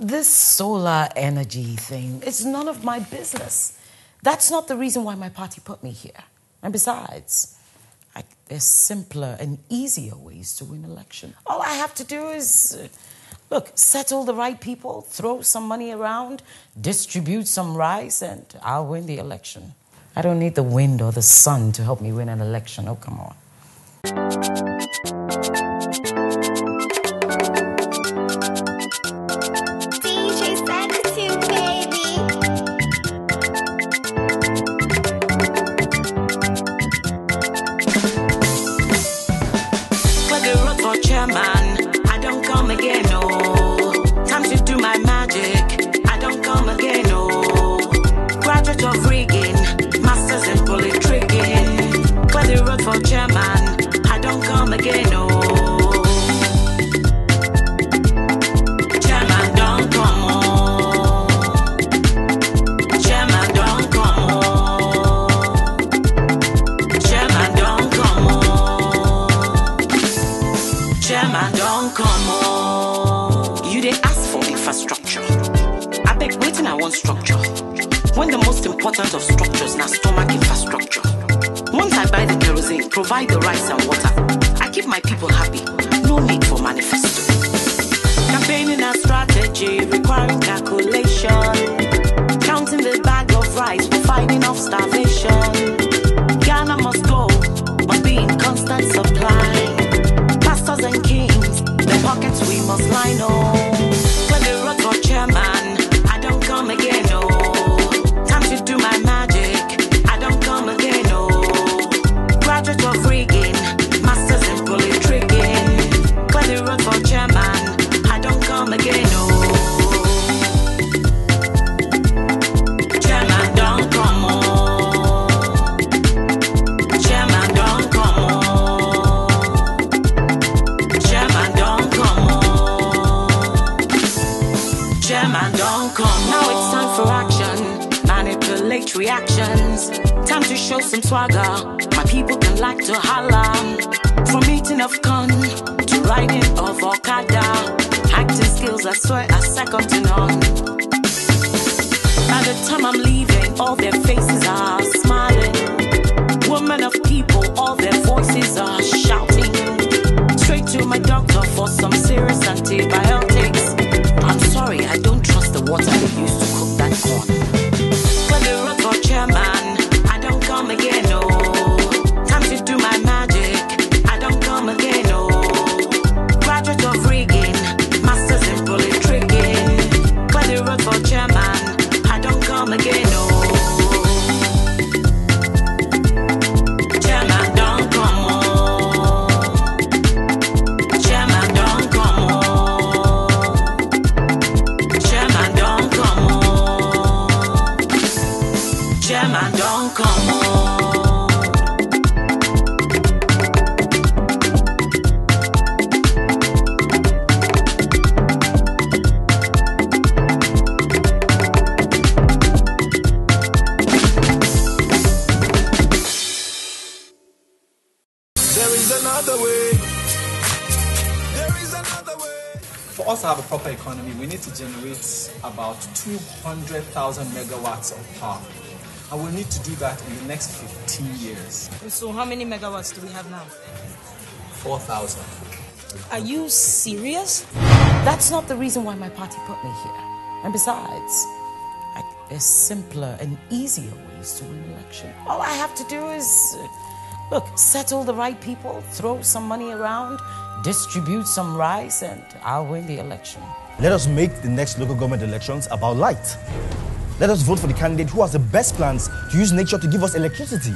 This solar energy thing is none of my business. That's not the reason why my party put me here. And besides, I, there's simpler and easier ways to win election. All I have to do is, uh, look, settle the right people, throw some money around, distribute some rice, and I'll win the election. I don't need the wind or the sun to help me win an election. Oh, come on. Clear the road for want structure. When the most important of structures now stomach infrastructure. Once I buy the kerosene, provide the rice and water. I keep my people happy. No need for manifesto. Campaigning a strategy Manipulate reactions. Time to show some swagger. My people can like to holla. From eating of corn to riding of Okada. Acting skills, I swear, are second to none. By the time I'm leaving, all their faces are smiling. Women of people, all their voices are shouting. Straight to my doctor for some serious antibiotics. I'm sorry, I don't trust the water they use to cook that corn. There is another way. There is another way. For us to have a proper economy, we need to generate about 200,000 megawatts of power. And we need to do that in the next 15 years. So how many megawatts do we have now? 4,000. Are you serious? That's not the reason why my party put me here. And besides, I, there's simpler and easier ways to win an election. All I have to do is, uh, look, settle the right people, throw some money around, distribute some rice, and I'll win the election. Let us make the next local government elections about light. Let us vote for the candidate who has the best plans to use nature to give us electricity.